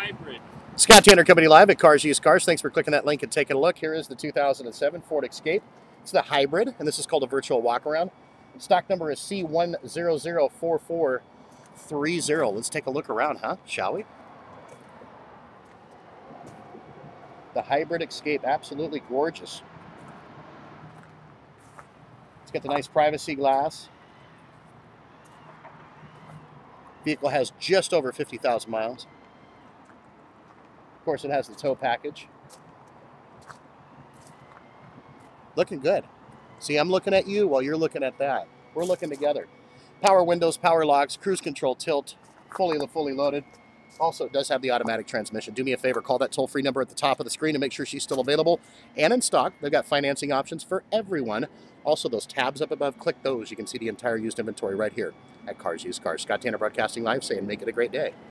hybrid. Scott Tanner Company Live at Cars Used Cars. Thanks for clicking that link and taking a look. Here is the 2007 Ford Escape. It's the hybrid, and this is called a virtual walk around. Stock number is C1004430. Let's take a look around, huh? Shall we? The hybrid Escape, absolutely gorgeous. It's got the nice privacy glass. Vehicle has just over 50,000 miles. Of course, it has the tow package. Looking good. See, I'm looking at you while you're looking at that. We're looking together. Power windows, power locks, cruise control, tilt, fully the fully loaded. Also, it does have the automatic transmission. Do me a favor, call that toll-free number at the top of the screen to make sure she's still available and in stock. They've got financing options for everyone. Also, those tabs up above, click those. You can see the entire used inventory right here at Cars Used Cars. Scott Tanner Broadcasting Live saying make it a great day.